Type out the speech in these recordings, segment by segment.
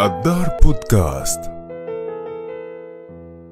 الدار بودكاست.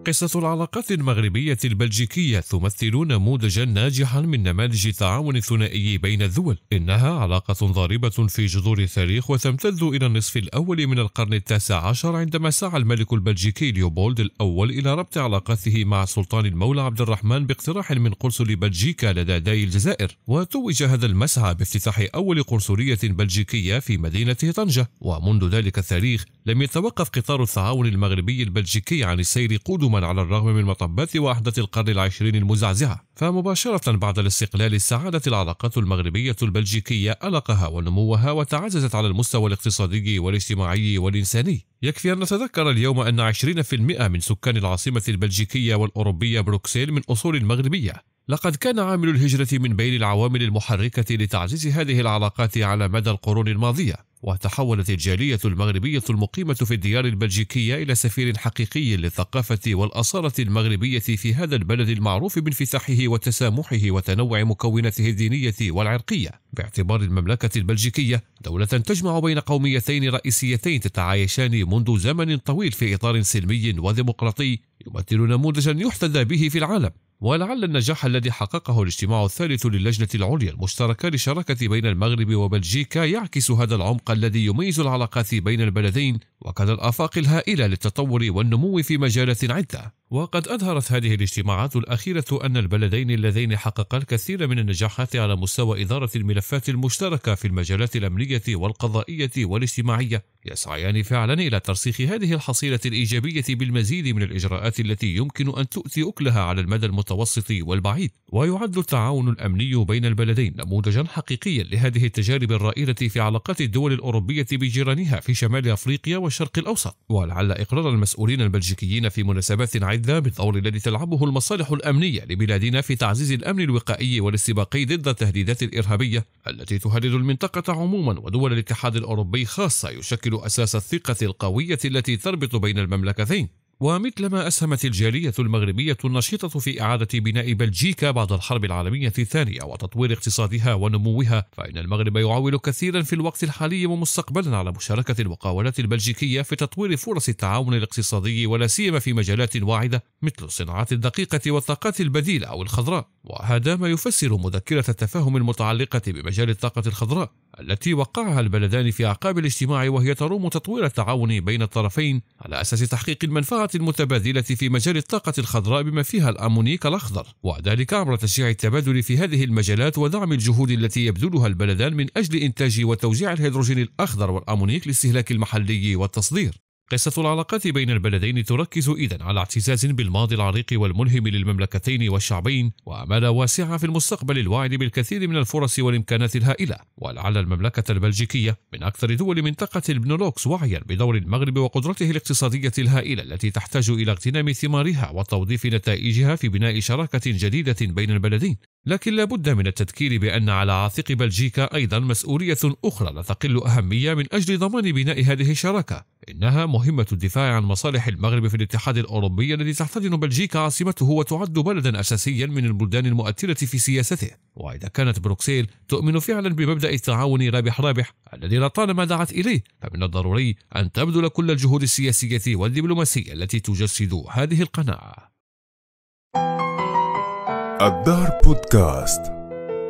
قصة العلاقات المغربية البلجيكية تمثل نموذجا ناجحا من نماذج التعاون الثنائي بين الدول. إنها علاقة ضاربة في جذور التاريخ وتمتد إلى النصف الأول من القرن التاسع عشر عندما سعى الملك البلجيكي ليوبولد الأول إلى ربط علاقاته مع سلطان المولى عبد الرحمن باقتراح من قنصل بلجيكا لدى داي الجزائر. وتوج هذا المسعى بافتتاح أول قنصلية بلجيكية في مدينة طنجة. ومنذ ذلك التاريخ لم يتوقف قطار التعاون المغربي البلجيكي عن السير قدما على الرغم من مطبات وحدة القرن العشرين المزعزعة فمباشرة بعد الاستقلال استعادت العلاقات المغربية البلجيكية ألقها ونموها وتعززت على المستوى الاقتصادي والاجتماعي والإنساني. يكفي أن نتذكر اليوم أن 20% من سكان العاصمة البلجيكية والأوروبية بروكسل من أصول مغربية. لقد كان عامل الهجرة من بين العوامل المحركة لتعزيز هذه العلاقات على مدى القرون الماضية. وتحولت الجالية المغربية المقيمة في الديار البلجيكية إلى سفير حقيقي للثقافة والأصالة المغربية في هذا البلد المعروف بانفتاحه وتسامحه وتنوع مكوناته الدينية والعرقية. باعتبار المملكة البلجيكية دولة تجمع بين قوميتين رئيسيتين تتعايشان منذ زمن طويل في إطار سلمي وديمقراطي يمثل نموذجا يحتذى به في العالم. ولعل النجاح الذي حققه الاجتماع الثالث للجنة العليا المشتركة للشراكة بين المغرب وبلجيكا يعكس هذا العمق الذي يميز العلاقات بين البلدين وكذا الآفاق الهائلة للتطور والنمو في مجالات عدة. وقد أظهرت هذه الاجتماعات الأخيرة أن البلدين اللذين حققا الكثير من النجاحات على مستوى إدارة الملفات المشتركة في المجالات الأمنية والقضائية والاجتماعية يسعيان فعلا إلى ترسيخ هذه الحصيلة الإيجابية بالمزيد من الإجراءات التي يمكن أن تؤتي أكلها على المدى المتوسط والبعيد. ويعد التعاون الأمني بين البلدين نموذجا حقيقيا لهذه التجارب الرائدة في علاقات الدول الأوروبية بجيرانها في شمال أفريقيا والشرق الأوسط. ولعل إقرار المسؤولين البلجيكيين في مناسبات عدة بالدور الذي تلعبه المصالح الأمنية لبلادنا في تعزيز الأمن الوقائي والاستباقي ضد التهديدات الإرهابية التي تهدد المنطقة عموما ودول الاتحاد الأوروبي خاصة يشكل أساس الثقة القوية التي تربط بين المملكتين. ومثلما أسهمت الجالية المغربية النشيطة في إعادة بناء بلجيكا بعد الحرب العالمية الثانية وتطوير اقتصادها ونموها فإن المغرب يعول كثيرا في الوقت الحالي ومستقبلا على مشاركة المقاولات البلجيكية في تطوير فرص التعاون الاقتصادي ولا سيما في مجالات واعدة مثل الصناعات الدقيقة والطاقات البديلة أو الخضراء. وهذا ما يفسر مذكرة التفاهم المتعلقة بمجال الطاقة الخضراء التي وقعها البلدان في أعقاب الاجتماع وهي تروم تطوير التعاون بين الطرفين على أساس تحقيق المنفعة المتبادلة في مجال الطاقة الخضراء بما فيها الأمونيك الأخضر وذلك عبر تشجيع التبادل في هذه المجالات ودعم الجهود التي يبذلها البلدان من أجل إنتاج وتوزيع الهيدروجين الأخضر والأمونيك للاستهلاك المحلي والتصدير. قصة العلاقات بين البلدين تركز إذا على اعتزاز بالماضي العريق والملهم للمملكتين والشعبين وآمال واسعة في المستقبل الواعد بالكثير من الفرص والإمكانات الهائلة. ولعل المملكة البلجيكية من أكثر دول منطقة البنولوكس وعيا بدور المغرب وقدرته الاقتصادية الهائلة التي تحتاج إلى اغتنام ثمارها وتوظيف نتائجها في بناء شراكة جديدة بين البلدين. لكن لا بد من التذكير بأن على عاتق بلجيكا أيضا مسؤولية أخرى لا تقل أهمية من أجل ضمان بناء هذه الشراكة. إنها مهمة الدفاع عن مصالح المغرب في الاتحاد الأوروبي الذي تحتضن بلجيكا عاصمته وتعد بلدا أساسيا من البلدان المؤثرة في سياسته. وإذا كانت بروكسيل تؤمن فعلا بمبدأ التعاون رابح رابح الذي لطالما دعت إليه فمن الضروري أن تبذل كل الجهود السياسية والدبلوماسية التي تجسد هذه القناعة. الدار بودكاست.